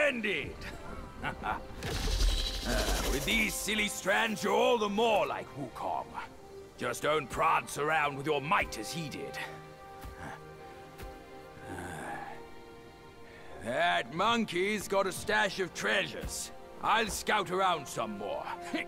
Splendid! uh, with these silly strands, you're all the more like Wukong. Just don't prance around with your might as he did. That monkey's got a stash of treasures. I'll scout around some more.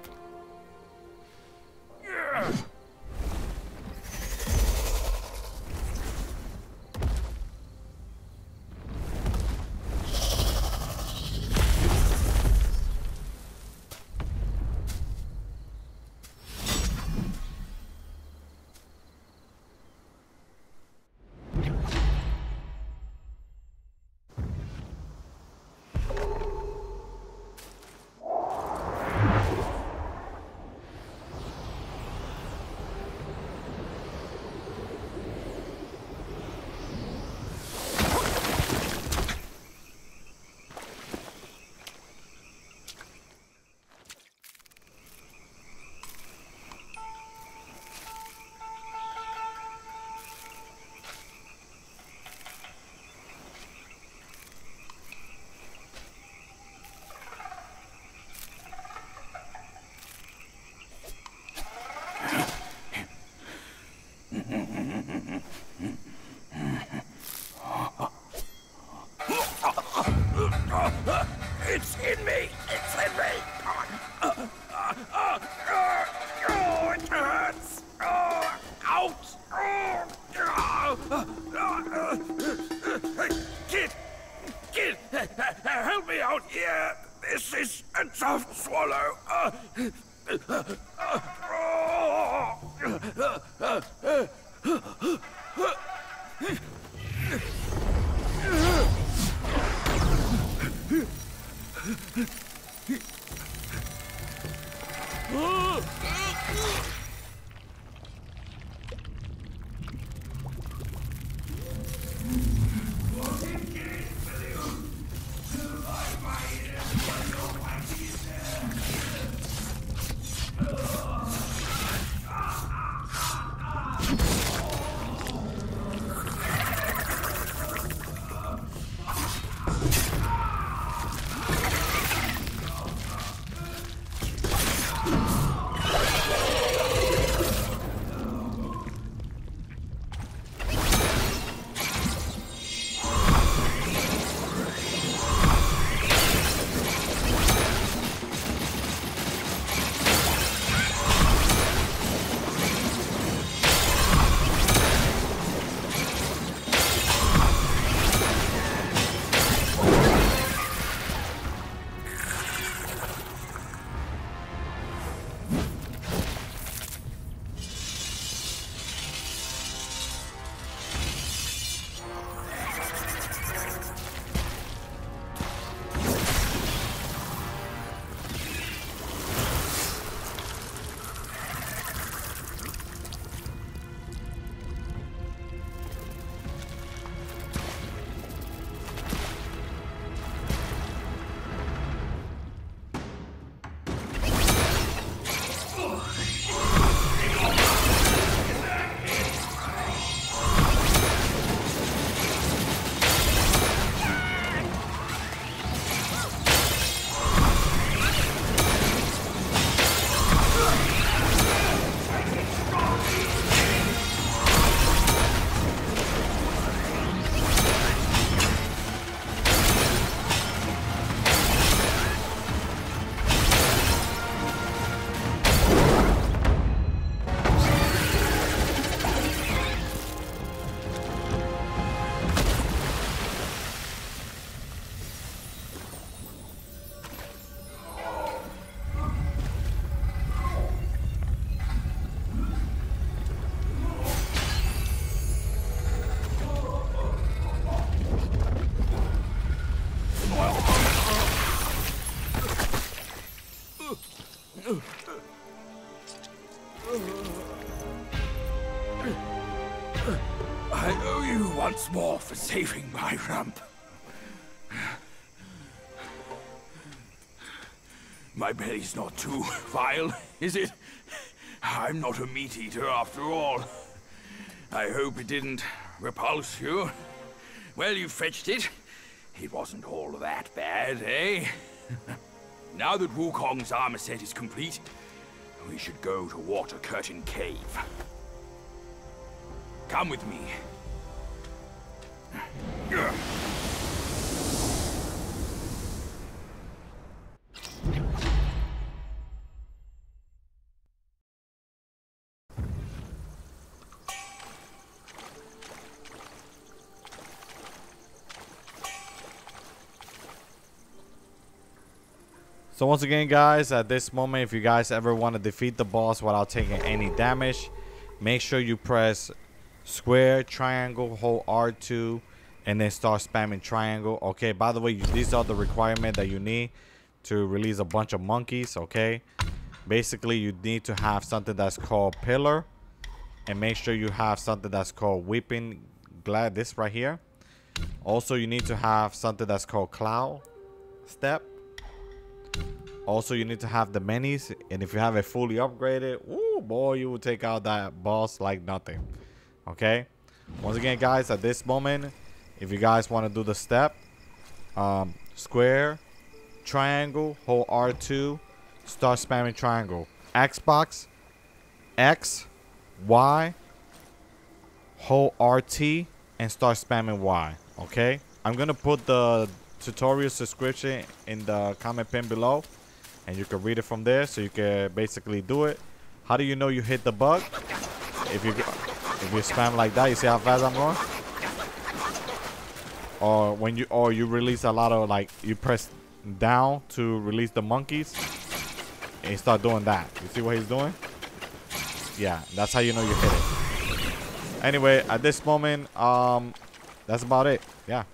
It's in me! It's in me! Oh, it hurts! Oh, ouch! Kid! Kid! Help me out here! This is a tough swallow! 어! I owe you once more for saving my rump. My belly's not too vile, is it? I'm not a meat eater after all. I hope it didn't repulse you. Well, you fetched it. It wasn't all that bad, eh? now that Wukong's armor set is complete, we should go to Water Curtain Cave. Come with me. So once again, guys, at this moment, if you guys ever want to defeat the boss without taking any damage, make sure you press square, triangle, hold R2, and then start spamming triangle. Okay, by the way, these are the requirement that you need to release a bunch of monkeys, okay? Basically, you need to have something that's called pillar, and make sure you have something that's called weeping glad this right here. Also, you need to have something that's called cloud step also, you need to have the minis, and if you have it fully upgraded, oh boy, you will take out that boss like nothing. Okay. Once again, guys, at this moment, if you guys want to do the step, um, square, triangle, hold R2, start spamming triangle. Xbox, X, Y, hold RT, and start spamming Y. Okay. I'm gonna put the tutorial subscription in the comment pin below and you can read it from there so you can basically do it how do you know you hit the bug if you if you spam like that you see how fast i'm going? Or when you or you release a lot of like you press down to release the monkeys and you start doing that. You see what he's doing? Yeah that's how you know you hit it. Anyway at this moment um that's about it. Yeah